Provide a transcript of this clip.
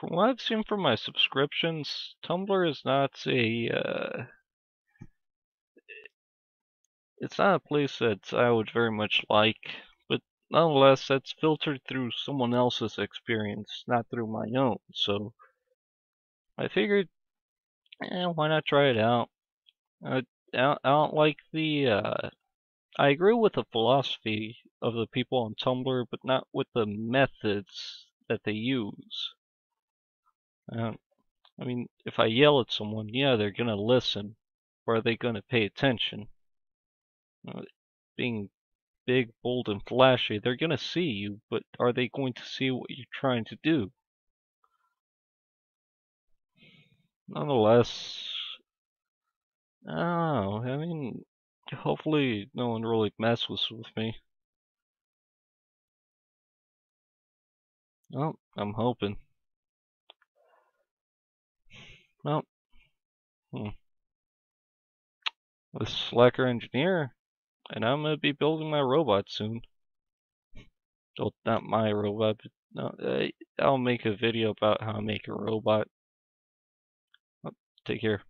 from what I've seen from my subscriptions, Tumblr is not a uh, it's not a place that I would very much like, but nonetheless, that's filtered through someone else's experience, not through my own. So I figured, eh, why not try it out? I, I don't like the. Uh, I agree with the philosophy of the people on Tumblr, but not with the methods that they use. Um, I mean, if I yell at someone, yeah, they're gonna listen, or are they gonna pay attention? Uh, being big, bold, and flashy, they're gonna see you, but are they going to see what you're trying to do? Nonetheless, oh, I mean, hopefully no one really messes with me. Well, I'm hoping. Well, hmm. A Slacker Engineer, and I'm gonna be building my robot soon. Well, not my robot, but no, uh, I'll make a video about how I make a robot. Take care.